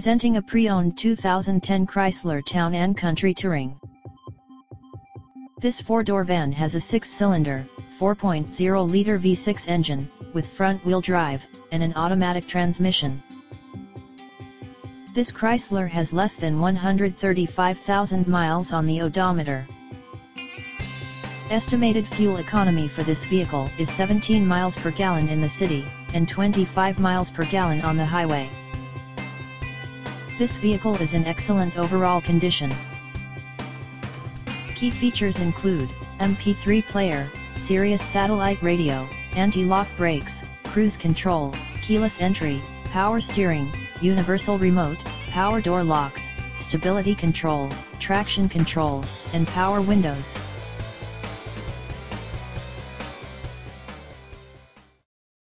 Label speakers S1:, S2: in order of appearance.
S1: Presenting a pre-owned 2010 Chrysler Town & Country Touring. This four-door van has a six-cylinder, 4.0-liter V6 engine, with front-wheel drive, and an automatic transmission. This Chrysler has less than 135,000 miles on the odometer. Estimated fuel economy for this vehicle is 17 miles per gallon in the city, and 25 miles per gallon on the highway. This vehicle is in excellent overall condition. Key features include, MP3 player, Sirius satellite radio, anti-lock brakes, cruise control, keyless entry, power steering, universal remote, power door locks, stability control, traction control, and power windows.